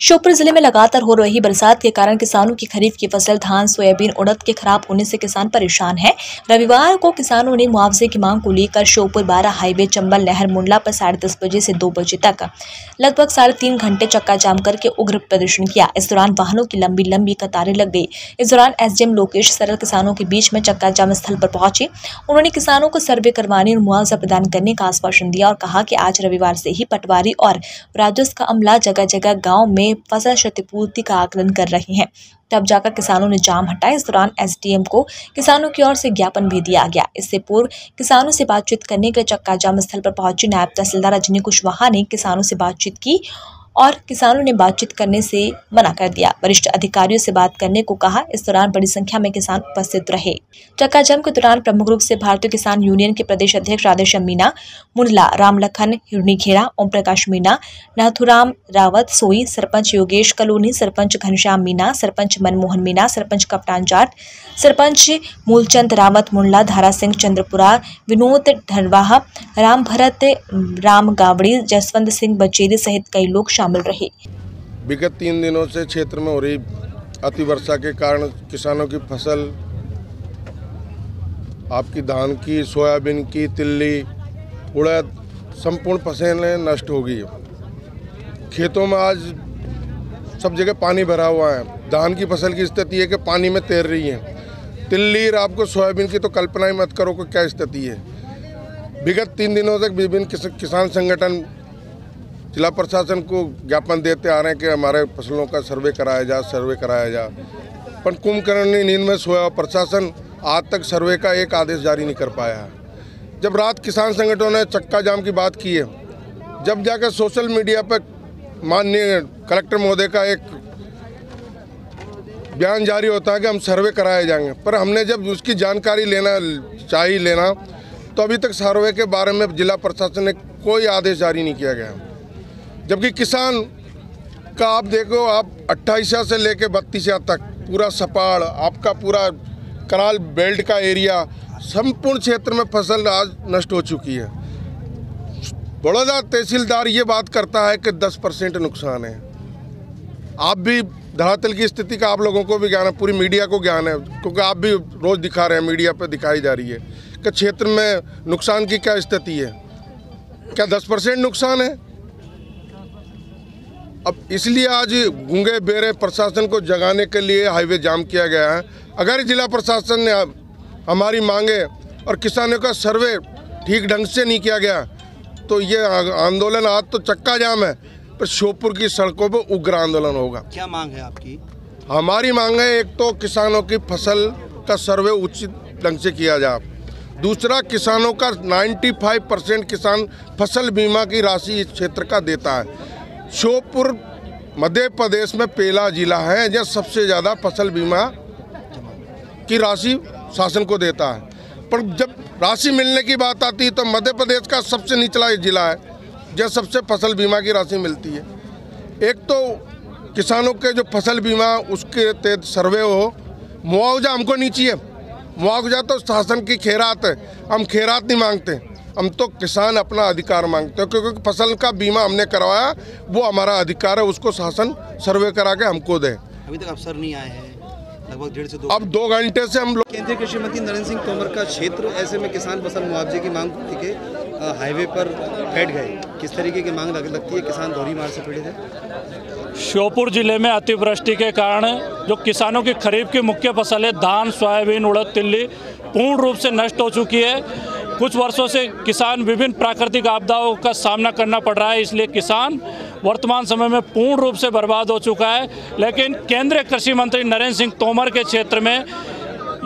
श्योपुर ज़िले में लगातार हो रही बरसात के कारण किसानों की खरीफ की फ़सल, धान, सोयाबीन उड़द के खराब होने से किसान परेशान हैं। रविवार को किसानों ने मुआवजे की मांग को लेकर श्योपुर बारह हाईवे, चंबल नहर, मुंडला पर साढ़े दस बजे से दो बजे तक लगभग साढ़े तीन घंटे चक्का जाम करके उग्र प्रदर्शन किया। इस दौरान वाहनों की लंबी लंबी कतारें लग गई। इस दौरान एसडीएम लोकेश सरल किसानों के बीच में चक्का जाम स्थल पर पहुँचे। उन्होंने किसानों को सर्वे करवाने और मुआवजा प्रदान करने का आश्वासन दिया और कहा कि आज रविवार से ही पटवारी और राजस्व का अमला जगह जगह गाँव में फ़सल क्षतिपूर्ति का आकलन कर रहे हैं। तब जाकर किसानों ने जाम हटाया इस दौरान एसडीएम को किसानों की ओर से ज्ञापन भी दिया गया। इससे पूर्व किसानों से बातचीत करने के लिए चक्का जाम स्थल पर पहुँचे नायब तहसीलदार अजनी कुशवाहा ने किसानों से बातचीत की और किसानों ने बातचीत करने से मना कर दिया। वरिष्ठ अधिकारियों से बात करने को कहा, इस दौरान बड़ी संख्या में किसान उपस्थित रहे। चक्काजाम के दौरान प्रमुख रूप से भारतीय किसान यूनियन के प्रदेश अध्यक्ष राधेश्याम मीना मुंडला रामलखन, हिरणी खेड़ा ओम प्रकाश मीना नाथुराम रावत, सोई, सरपंच योगेश कलोनी, सरपंच घनश्याम मीना सरपंच मनमोहन मीना सरपंच कप्तान जाट, सरपंच मूलचंद रावत मुंडला, धारा सिंह चंद्रपुरा, विनोद धनवाहा राम भरत राम गावड़ी जसवंत सिंह बचेरी सहित कई लोग शामिल रहे। विगत तीन दिनों से क्षेत्र में हो रही अतिवर्षा के कारण किसानों की फ़सल, आपकी धान की, सोयाबीन की, तिल्ली, उड़द, संपूर्ण फ़सलें नष्ट हो गई। खेतों में आज सब जगह पानी भरा हुआ है। धान की फ़सल की स्थिति है कि पानी में तैर रही है। तिल्ली और आपको सोयाबीन की तो कल्पना ही मत करो कि क्या स्थिति है। विगत तीन दिनों तक विभिन्न किसान संगठन जिला प्रशासन को ज्ञापन देते आ रहे हैं कि हमारे फ़सलों का सर्वे कराया जा, सर्वे कराया जा। पर कुंभकर्ण ने नींद में सोया और प्रशासन आज तक सर्वे का एक आदेश जारी नहीं कर पाया है। जब रात किसान संगठनों ने चक्का जाम की बात की है, जब जाकर सोशल मीडिया पर माननीय कलेक्टर महोदय का एक बयान जारी होता है कि हम सर्वे कराए जाएँगे, पर हमने जब उसकी जानकारी लेना, चाहिए लेना तो अभी तक सर्वे के बारे में जिला प्रशासन ने कोई आदेश जारी नहीं किया गया। जबकि किसान का आप देखो, आप अट्ठाईस से लेके बत्तीस तक पूरा सपाड़, आपका पूरा कराल बेल्ट का एरिया, संपूर्ण क्षेत्र में फ़सल आज नष्ट हो चुकी है। बड़ौदा तहसीलदार ये बात करता है कि 10 परसेंट नुकसान है। आप भी धरातल की स्थिति का आप लोगों को भी ज्ञान है, पूरी मीडिया को ज्ञान है, क्योंकि आप भी रोज़ दिखा रहे हैं, मीडिया पर दिखाई जा रही है कि क्षेत्र में नुकसान की क्या स्थिति है। क्या 10 परसेंट नुकसान है? अब इसलिए आज गूँगे बेरे प्रशासन को जगाने के लिए हाईवे जाम किया गया है। अगर जिला प्रशासन ने हमारी मांगे और किसानों का सर्वे ठीक ढंग से नहीं किया गया तो ये आंदोलन आज तो चक्का जाम है पर श्योपुर की सड़कों पर उग्र आंदोलन होगा। क्या मांग है आपकी? हमारी मांग है एक तो किसानों की फ़सल का सर्वे उचित ढंग से किया जाए। दूसरा किसानों का 95 परसेंट किसान फ़सल बीमा की राशि इस क्षेत्र का देता है। श्योपुर मध्य प्रदेश में पहला जिला है जहाँ सबसे ज़्यादा फ़सल बीमा की राशि शासन को देता है। पर जब राशि मिलने की बात आती है तो मध्य प्रदेश का सबसे निचला जिला है जहाँ सबसे फ़सल बीमा की राशि मिलती है। एक तो किसानों के जो फ़सल बीमा, उसके तहत सर्वे हो, मुआवजा हमको नहीं चाहिए मुआवजा तो शासन की खेरात है, हम खेरात नहीं मांगते। हम तो किसान अपना अधिकार मांगते हैं क्योंकि फ़सल का बीमा हमने करवाया वो हमारा अधिकार है उसको शासन सर्वे करा के हमको दे। अभी तक अफसर नहीं आए हैं लगभग डेढ़ से दो अब दो घंटे से हम लोग केंद्रीय कृषि मंत्री नरेंद्र सिंह तोमर का क्षेत्र ऐसे में किसान फ़सल मुआवजे की मांग के हाईवे पर बैठ गए। किस तरीके की मांग लगती है? किसान दोहरी मार से पीड़ित है। श्योपुर ज़िले में अतिवृष्टि के कारण जो किसानों की खरीफ की मुख्य फ़सल है धान सोयाबीन उड़द तिल्ली पूर्ण रूप से नष्ट हो चुकी है। कुछ वर्षों से किसान विभिन्न प्राकृतिक आपदाओं का सामना करना पड़ रहा है, इसलिए किसान वर्तमान समय में पूर्ण रूप से बर्बाद हो चुका है। लेकिन केंद्रीय कृषि मंत्री नरेंद्र सिंह तोमर के क्षेत्र में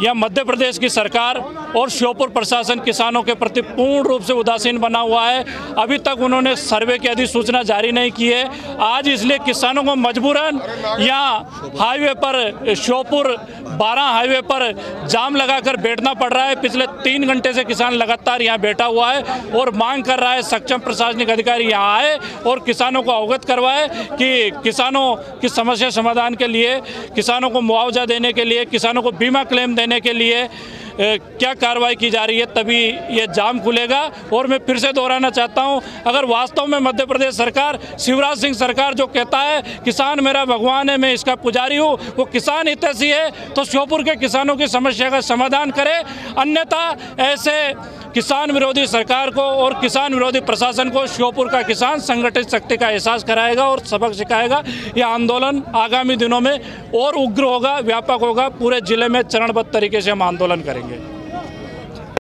या मध्य प्रदेश की सरकार और श्योपुर प्रशासन किसानों के प्रति पूर्ण रूप से उदासीन बना हुआ है। अभी तक उन्होंने सर्वे की अधिसूचना जारी नहीं की है। आज इसलिए किसानों को मजबूरन यहाँ हाईवे पर श्योपुर बारह हाईवे पर जाम लगाकर बैठना पड़ रहा है। पिछले तीन घंटे से किसान लगातार यहाँ बैठा हुआ है और मांग कर रहा है, सक्षम प्रशासनिक अधिकारी यहाँ आए और किसानों को अवगत करवाए कि किसानों की समस्या समाधान के लिए, किसानों को मुआवजा देने के लिए, किसानों को बीमा क्लेम देने के लिए क्या कार्रवाई की जा रही है तभी ये जाम खुलेगा? और मैं फिर से दोहराना चाहता हूँ, अगर वास्तव में मध्य प्रदेश सरकार, शिवराज सिंह सरकार जो कहता है, किसान मेरा भगवान है, मैं इसका पुजारी हूँ, वो किसान हितैषी है तो श्योपुर के किसानों की समस्या का समाधान करे। अन्यथा ऐसे किसान विरोधी सरकार को और किसान विरोधी प्रशासन को श्योपुर का किसान संगठित शक्ति का एहसास कराएगा और सबक सिखाएगा। यह आंदोलन आगामी दिनों में और उग्र होगा, व्यापक होगा, पूरे ज़िले में चरणबद्ध तरीके से हम आंदोलन करेंगे।